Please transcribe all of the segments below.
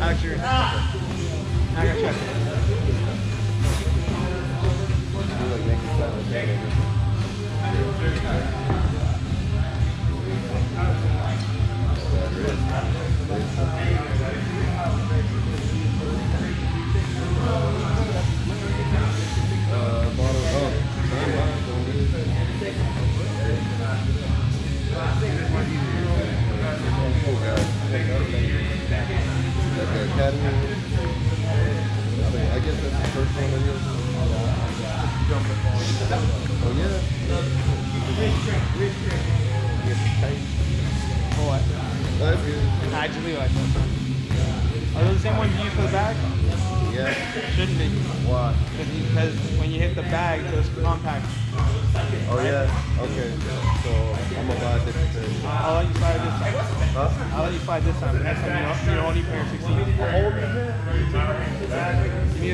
Alex, you're in. I got check. You look Yankee Oh, yeah. What? That's good. I just leave it like that. Are those the same ones you use for the bag? Yeah. Shouldn't be. Why? Because when you hit the bag, it goes compact. Oh, yeah. Okay. So I'm gonna buy a different pair. I'll let you slide this time. Huh? I'll let you slide this time. Next time you you need a pair of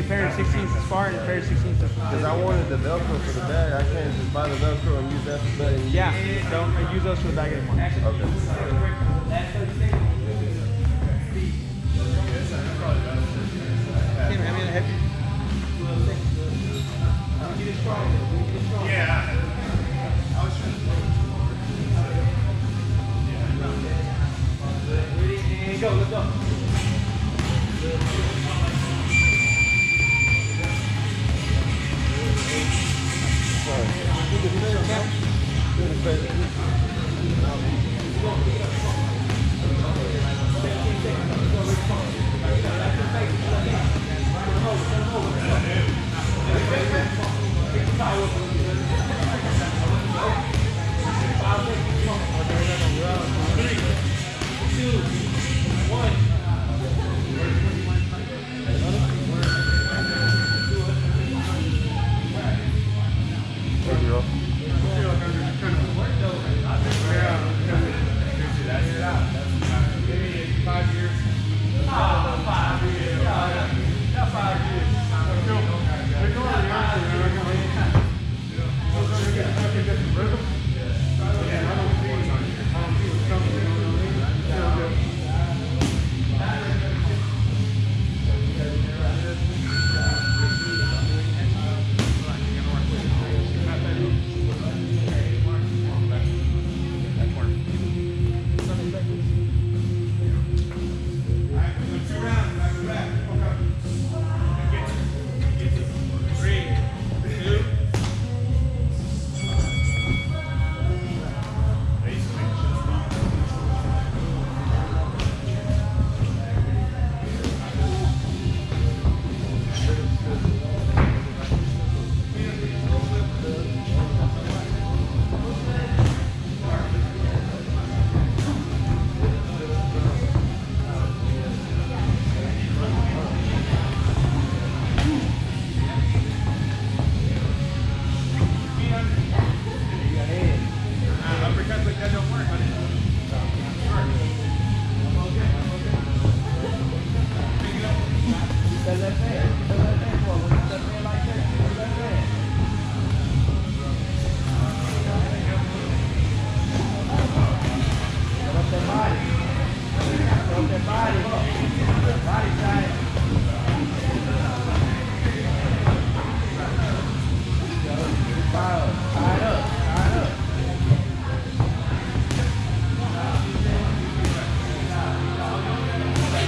pair of 16s is far and a pair of 16s is far. Because I wanted the Velcro for the bag. I can't just buy the Velcro and use that for the bag. Yeah, don't uh, use those for the bag anymore. Okay. Yeah. Go, let's go. But